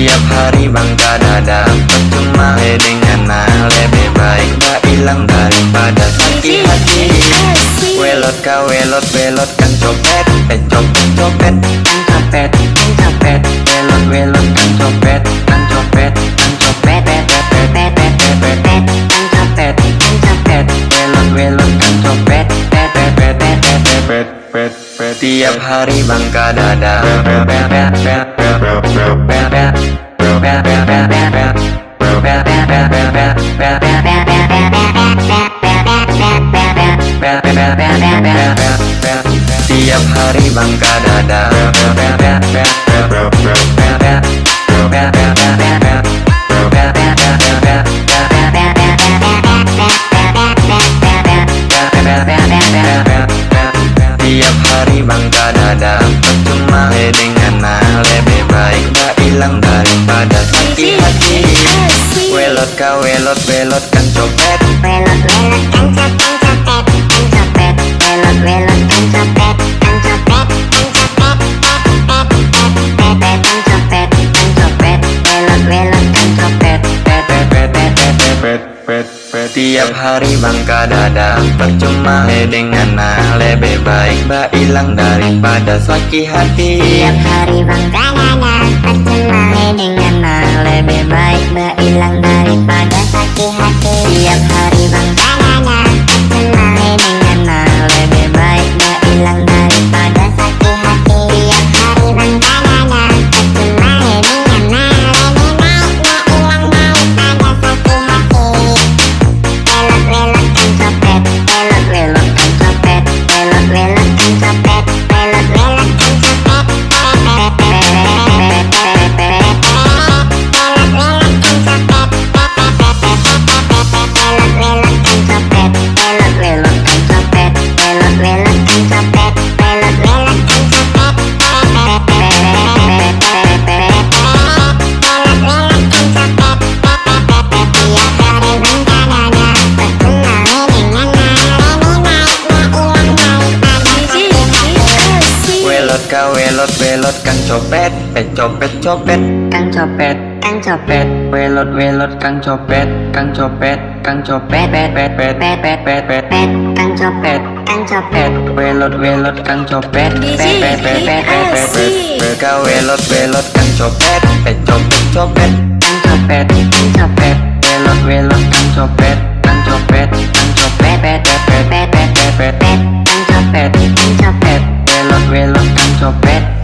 Tiap hari bangga dada Percuma dengan lebih baik. Gak hilang daripada sakit hati Welot ka welot welot kan copet Pet copet copet kan copet kan copet. Welot welot kan copet kan copet kan copet. Pet pet pet pet pet pet pet kan copet kan copet. Welot welot kan copet kan Pet pet pet pet pet pet pet pet Tiap hari bangga dada Tiap hari bangga dada. Tiap hari bangga dada. Percuma dengan Lebih baik hilang daripada hati hati Welot kau welot welot kan copet. Welot welot kan copet Welot welot Tiap hari bangka dada percuma dengan ale lebih baik Mbak hilang daripada sakit hati. Tiap hari bangka dada me right, my hati Welot welot welot kan copet Eh copet copet kan copet kan copet Welot welot kan copet kan copet kan copet pet pet pet pet pet pet pet pet kan copet kan copet Welot welot kan copet pet pet pet pet pet pet pet pet Ka welot welot kan copet Eh copet copet kan copet kan copet Welot welot kan copet kan copet kan copet pet pet pet pet pet pet pet pet kan copet so bad.